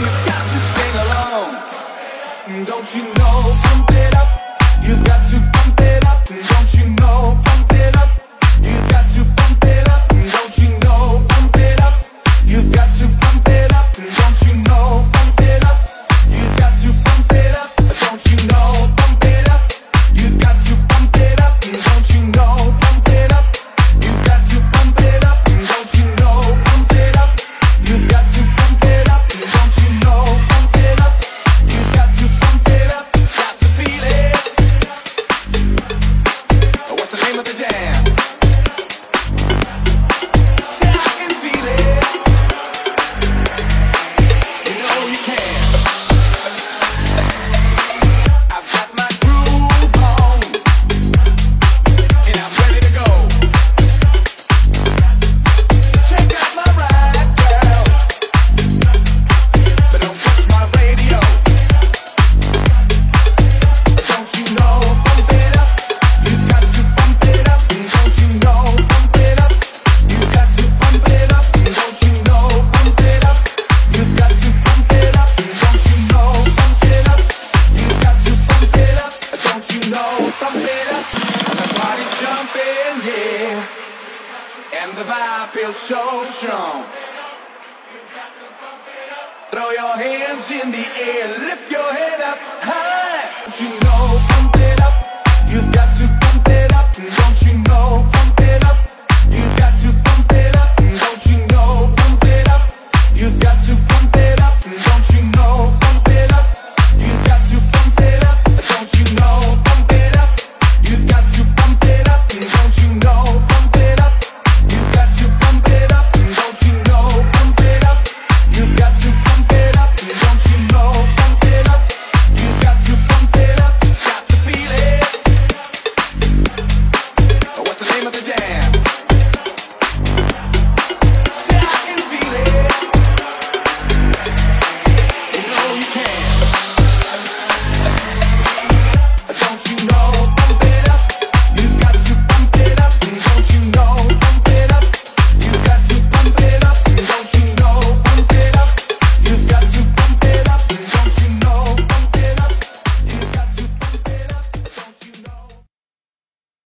you've got to sing along. Don't you know Pump it up? and the vibe feels so strong. Throw your hands in the air, lift your head up high. Don't you know, pump it up. You've got to pump it up. Don't you know, pump it up. You've got to pump it up. Don't you know, pump it up. You've got